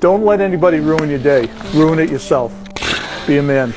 Don't let anybody ruin your day. Ruin it yourself. Be a man.